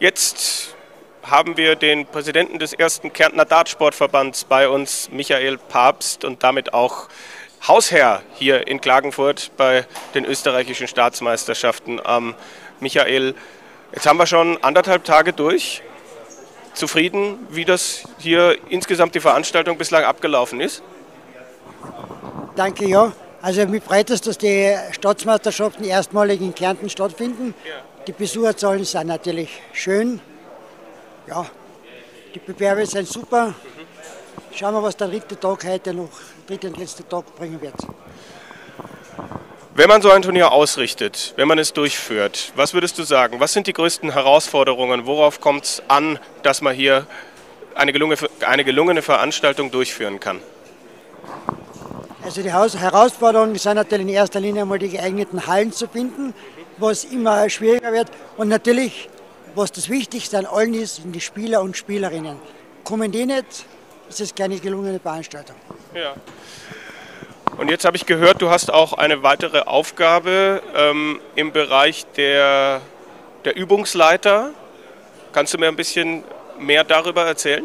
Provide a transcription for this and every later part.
Jetzt haben wir den Präsidenten des ersten Kärntner Dartsportverbands bei uns, Michael Papst, und damit auch Hausherr hier in Klagenfurt bei den österreichischen Staatsmeisterschaften. Ähm, Michael, jetzt haben wir schon anderthalb Tage durch. Zufrieden, wie das hier insgesamt die Veranstaltung bislang abgelaufen ist? Danke, ja. Also mich freut es, dass die Staatsmeisterschaften erstmalig in Kärnten stattfinden. Die Besucherzahlen sind natürlich schön. Ja, die Bewerbe sind super. Schauen wir, was der dritte Tag heute noch, dritte und letzte Tag bringen wird. Wenn man so ein Turnier ausrichtet, wenn man es durchführt, was würdest du sagen? Was sind die größten Herausforderungen? Worauf kommt es an, dass man hier eine gelungene, eine gelungene Veranstaltung durchführen kann? Also die Herausforderungen sind natürlich in erster Linie einmal die geeigneten Hallen zu finden was immer schwieriger wird. Und natürlich, was das Wichtigste an allen ist, sind die Spieler und Spielerinnen. Kommen die nicht, ist es keine gelungene Veranstaltung. Ja. Und jetzt habe ich gehört, du hast auch eine weitere Aufgabe ähm, im Bereich der, der Übungsleiter. Kannst du mir ein bisschen mehr darüber erzählen?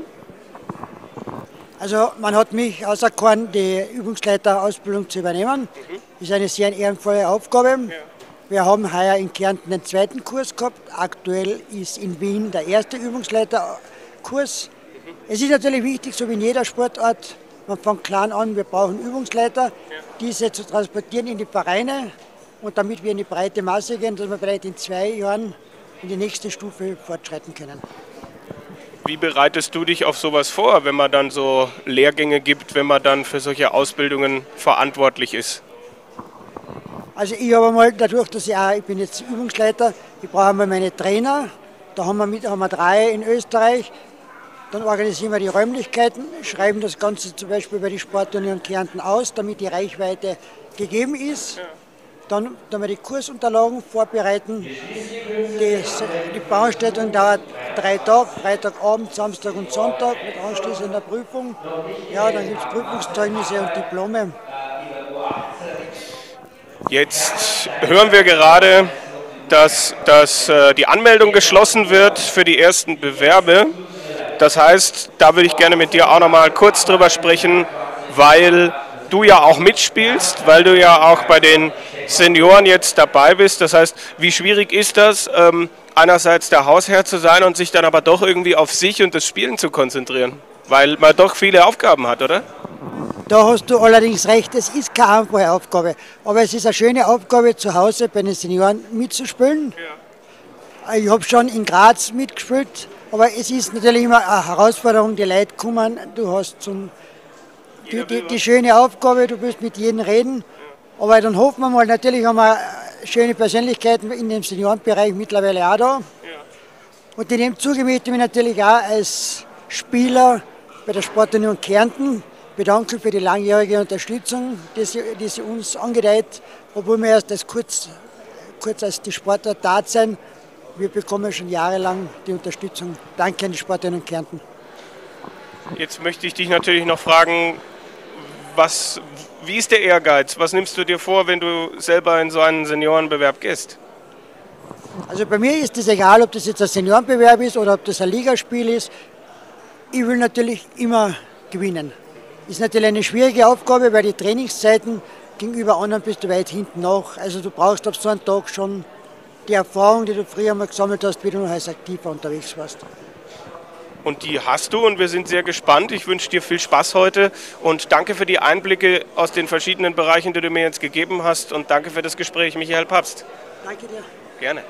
Also man hat mich auserkoren, die Übungsleiterausbildung zu übernehmen. Mhm. Das ist eine sehr ehrenvolle Aufgabe. Ja. Wir haben heuer in Kärnten den zweiten Kurs gehabt. Aktuell ist in Wien der erste Übungsleiterkurs. Es ist natürlich wichtig, so wie in jeder Sportart, man fängt klein an, wir brauchen Übungsleiter, diese zu transportieren in die Vereine und damit wir in die breite Masse gehen, dass wir vielleicht in zwei Jahren in die nächste Stufe fortschreiten können. Wie bereitest du dich auf sowas vor, wenn man dann so Lehrgänge gibt, wenn man dann für solche Ausbildungen verantwortlich ist? Also ich habe mal dadurch, dass ich auch, ich bin jetzt Übungsleiter, ich brauche einmal meine Trainer, da haben wir, mit, haben wir drei in Österreich, dann organisieren wir die Räumlichkeiten, schreiben das Ganze zum Beispiel bei den Sportunion Kärnten aus, damit die Reichweite gegeben ist. Dann, dann wir die Kursunterlagen vorbereiten. Die, die Veranstaltung dauert drei Tage, Freitagabend, Samstag und Sonntag mit anschließender Prüfung. Ja, dann gibt es Prüfungszeugnisse und Diplome. Jetzt hören wir gerade, dass, dass äh, die Anmeldung geschlossen wird für die ersten Bewerbe. Das heißt, da würde ich gerne mit dir auch noch mal kurz drüber sprechen, weil du ja auch mitspielst, weil du ja auch bei den Senioren jetzt dabei bist. Das heißt, wie schwierig ist das, ähm, einerseits der Hausherr zu sein und sich dann aber doch irgendwie auf sich und das Spielen zu konzentrieren? Weil man doch viele Aufgaben hat, oder? Da hast du allerdings recht, es ist keine einfache Aufgabe. Aber es ist eine schöne Aufgabe, zu Hause bei den Senioren mitzuspielen. Ja. Ich habe schon in Graz mitgespielt, aber es ist natürlich immer eine Herausforderung, die Leute kommen. Du hast zum, die, die, die schöne Aufgabe, du wirst mit jedem reden. Aber dann hoffen wir mal, natürlich haben wir schöne Persönlichkeiten in dem Seniorenbereich mittlerweile auch da. Und in dem Zuge möchte ich mich natürlich auch als Spieler bei der Sportunion Kärnten bedanken für die langjährige Unterstützung, die sie, die sie uns angedeiht, obwohl wir erst als kurz, kurz als die Sportler da sind. Wir bekommen schon jahrelang die Unterstützung. Danke an die in Kärnten. Jetzt möchte ich dich natürlich noch fragen, was, wie ist der Ehrgeiz? Was nimmst du dir vor, wenn du selber in so einen Seniorenbewerb gehst? Also bei mir ist es egal, ob das jetzt ein Seniorenbewerb ist oder ob das ein Ligaspiel ist. Ich will natürlich immer gewinnen. Ist natürlich eine schwierige Aufgabe, weil die Trainingszeiten gegenüber anderen bist du weit hinten nach. Also du brauchst auf so einen Tag schon die Erfahrung, die du früher mal gesammelt hast, wie du noch als Aktiver unterwegs warst. Und die hast du und wir sind sehr gespannt. Ich wünsche dir viel Spaß heute und danke für die Einblicke aus den verschiedenen Bereichen, die du mir jetzt gegeben hast und danke für das Gespräch, Michael Papst. Danke dir. Gerne.